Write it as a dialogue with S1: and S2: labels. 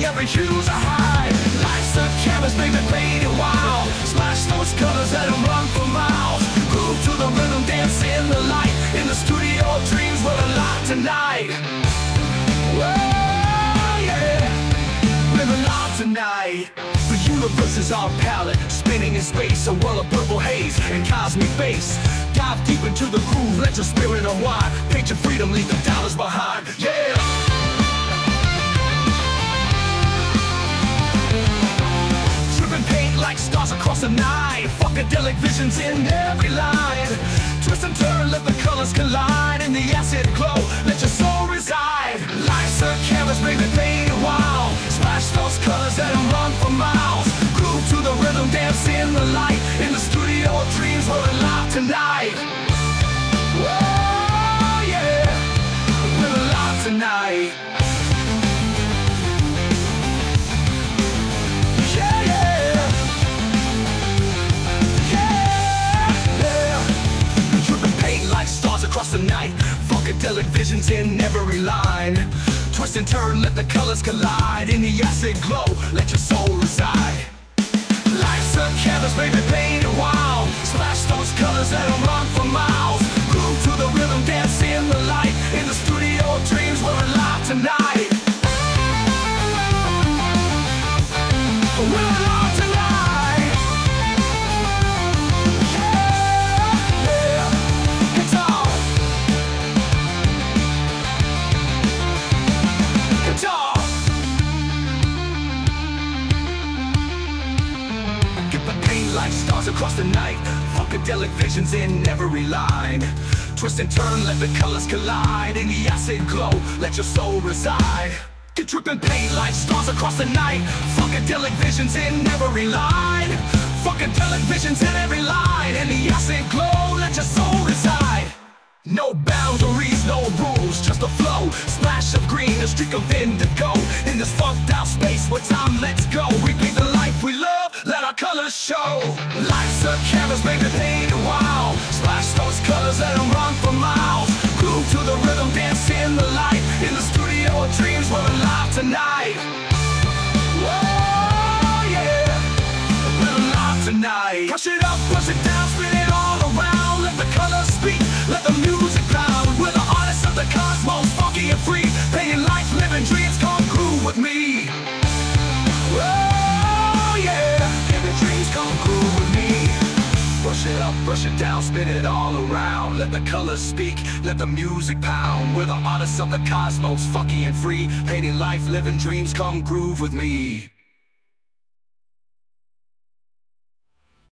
S1: the hues are high. Lights the canvas, baby, paint it wild. Splash those colors, let them run for miles. Groove to the rhythm, dance in the light. In the studio, dreams will alive tonight. Whoa, yeah. Live alive tonight. The universe is our palette Spinning in space, a world of purple haze And cosmic bass Dive deep into the groove, let your spirit unwind. Paint your freedom, leave the dollars behind. Yeah! Funkadelic visions in every line. Twist and turn, let the colors collide. In the acid glow, let your soul reside. Life's a canvas, paint it wild. Splash those colors, let them run for miles. Groove to the rhythm, dance in the light. In the studio, dreams were alive tonight. Whoa, yeah. We're alive tonight Funkadelic visions in every line. Twist and turn, let the colors collide. In the acid glow, let your soul reside. Life's a canvas, baby, paint it wild. Splash those colors, let them run for miles. Groove to the rhythm, like stars across the night. Funkadelic visions in every line. Twist and turn, let the colors collide. In the acid glow, let your soul reside. Get dripping paint like stars across the night. Funkadelic visions in every line. Funkadelic visions in every line. In the acid glow, let your soul reside. No boundaries, no rules, just a flow Splash of green, a streak of indigo In this funked out space where time lets go show. Life's a canvas, baby, paint it wild Splash those colors, let them run for miles. Groove to the rhythm, dance in the light. In the studio, dreams were alive tonight. Whoa, yeah. We're tonight. Push it up, push it down, spin it all around. Let the colors speak, let the music It up, brush it down, spin it all around. Let the colors speak, let the music pound. We're the artists of the cosmos, funky and free. Painting life, living dreams, come groove with me